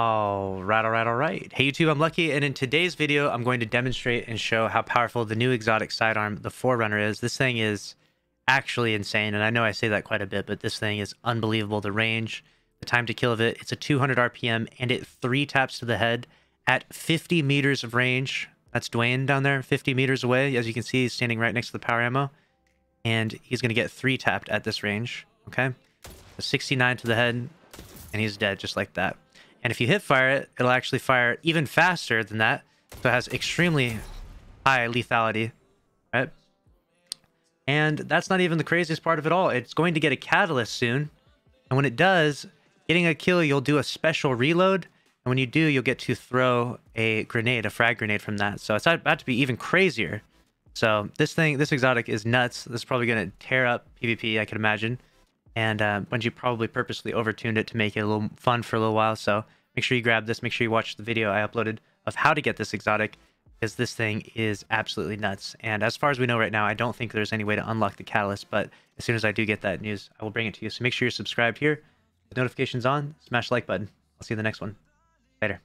All right, all right, all right. Hey YouTube, I'm Lucky, and in today's video, I'm going to demonstrate and show how powerful the new exotic sidearm, the Forerunner, is. This thing is actually insane, and I know I say that quite a bit, but this thing is unbelievable. The range, the time to kill of it, it's a 200 RPM, and it three taps to the head at 50 meters of range. That's Dwayne down there, 50 meters away. As you can see, he's standing right next to the power ammo, and he's going to get three tapped at this range, okay? 69 to the head, and he's dead just like that. And if you hip fire it, it'll actually fire even faster than that. So it has extremely high lethality, right? And that's not even the craziest part of it all. It's going to get a catalyst soon. And when it does, getting a kill, you'll do a special reload. And when you do, you'll get to throw a grenade, a frag grenade from that. So it's about to be even crazier. So this thing, this exotic is nuts. This is probably going to tear up PvP, I can imagine and uh, Bungie probably purposely overtuned it to make it a little fun for a little while. So make sure you grab this. Make sure you watch the video I uploaded of how to get this exotic because this thing is absolutely nuts. And as far as we know right now, I don't think there's any way to unlock the catalyst, but as soon as I do get that news, I will bring it to you. So make sure you're subscribed here, the notifications on, smash the like button. I'll see you in the next one. Later.